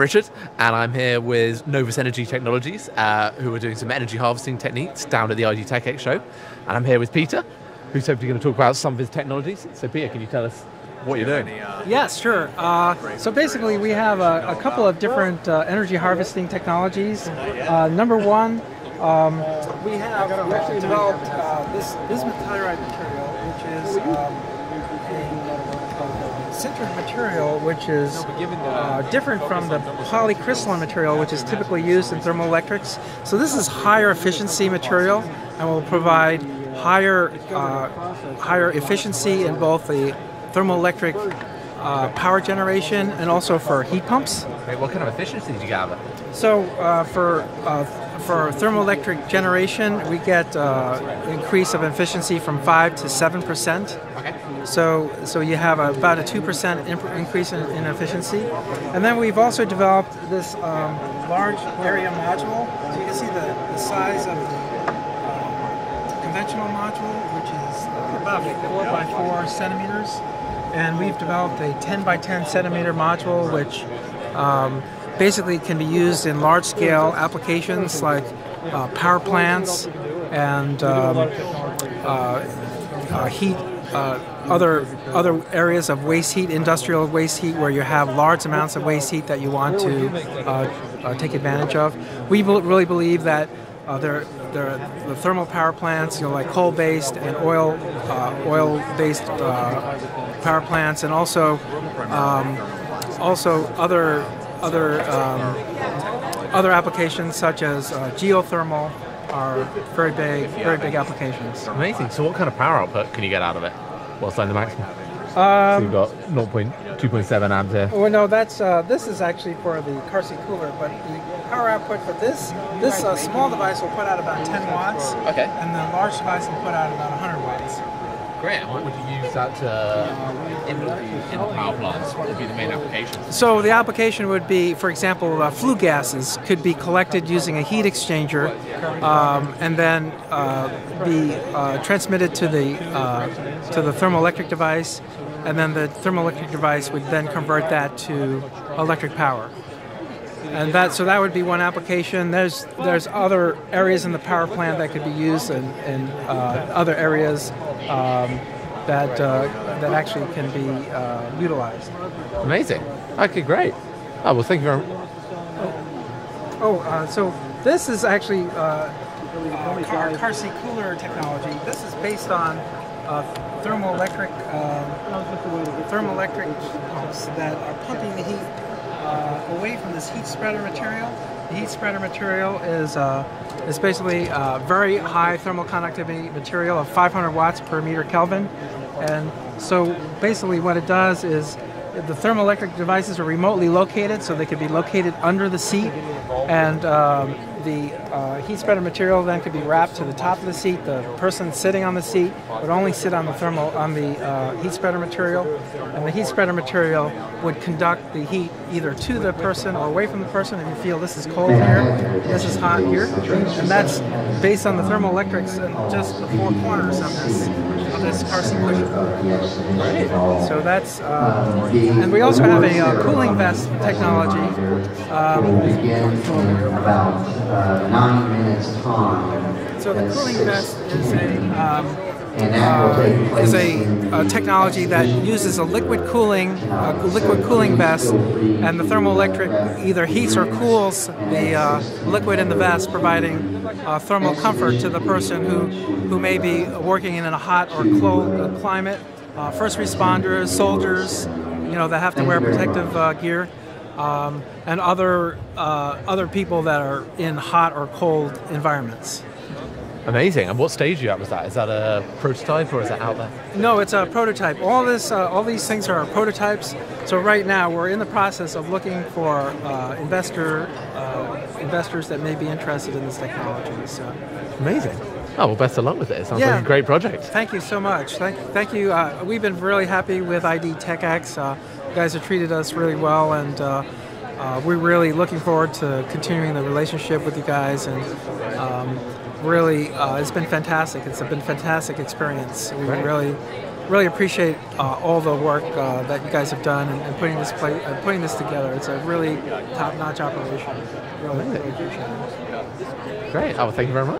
Richard, and I'm here with Novus Energy Technologies, uh, who are doing some energy harvesting techniques down at the IDTechEx show. And I'm here with Peter, who's hopefully going to talk about some of his technologies. So, Peter, can you tell us what you're doing? Yes, sure. Uh, so basically, we have a, a couple of different uh, energy harvesting technologies. Uh, number one, um, we have we actually developed uh, this bismuth telluride material, which is um, a sintered material, which is uh, different from the polycrystalline material, which is typically used in thermoelectrics. So this is higher efficiency material, and will provide higher uh, higher efficiency in both the thermoelectric uh, power generation and also for heat pumps. Okay, what kind of efficiency do you gather? So uh, for uh, for thermoelectric generation, we get uh, increase of efficiency from five to seven percent. Okay. So so you have about a two percent increase in, in, efficiency, and then we've also developed this um, large area module. So you can see the, the size of the um, conventional module, which is about four by four centimeters and we've developed a 10 by 10 centimeter module which um, basically can be used in large scale applications like uh, power plants and um, uh, uh, heat uh, other other areas of waste heat, industrial waste heat, where you have large amounts of waste heat that you want to uh, uh, take advantage of. We really believe that there there the thermal power plants, you know, like coal-based and oil uh, oil-based uh, power plants, and also um, also other other um, other applications such as uh, geothermal are very big very big applications. Amazing. So, what kind of power output can you get out of it? What's like the maximum? Um, so you've got 0.2.7 amps here. Well, no, that's uh, this is actually for the car seat cooler, but the power output for this this uh, small device will put out about 10 watts. Okay. And the large device will put out about 100 watts. What would you use that implement in power plants? Would be the main application? So the application would be, for example, uh, flue gases could be collected using a heat exchanger, um, and then uh, be uh, transmitted to the uh, to the thermoelectric device, and then the thermoelectric device would then convert that to electric power and that so that would be one application. There's there's other areas in the power plant that could be used in, in uh, other areas um, that uh, that actually can be uh, utilized. Amazing. Okay, great. Oh well, thank you very much. Oh, uh, so this is actually uh, car, car seat cooler technology. This is based on uh, thermoelectric um, thermoelectric pumps that are pumping the heat uh, away from this heat spreader material. The heat spreader material is uh, is basically a very high thermal conductivity material of 500 watts per meter Kelvin, and so basically what it does is the thermoelectric devices are remotely located, so they can be located under the seat, and um, the uh, heat spreader material then could be wrapped to the top of the seat. The person sitting on the seat would only sit on the thermal on the uh, heat spreader material, and the heat spreader material would conduct the heat either to the person or away from the person. If you feel this is cold here, this is hot here, and that's based on the thermoelectrics and just the four corners of this this car seat cushion. So that's uh, and we also have a uh, cooling vest technology. Um, uh, nine minutes time. So the cooling vest is a um, uh, is a, a, technology that uses a liquid cooling uh, liquid cooling vest, and the thermoelectric either heats or cools the uh, liquid in the vest, providing uh, thermal comfort to the person who who may be working in a hot or cold climate. Uh, first responders, soldiers, you know, that have to wear protective uh, gear um, and other uh, other people that are in hot or cold environments. Amazing. And what stage are you at with that? Is that a prototype or is that out there? No, it's a prototype. All this, uh, all these things are our prototypes. So right now we're in the process of looking for uh, investor uh, investors that may be interested in this technology. So amazing. Oh well, best of luck with it. It sounds yeah. like a great project. Thank you so much. Thank, thank you. Uh, we've been really happy with IDTechEx. Uh, you guys have treated us really well, and uh, uh, we're really looking forward to continuing the relationship with you guys. And um, really, uh, it's been fantastic. It's been a fantastic experience. We really really appreciate uh, all the work uh, that you guys have done and, and putting this play, uh, putting this together. It's a really top-notch operation. Really, really appreciate it. Great. Oh, thank you very much.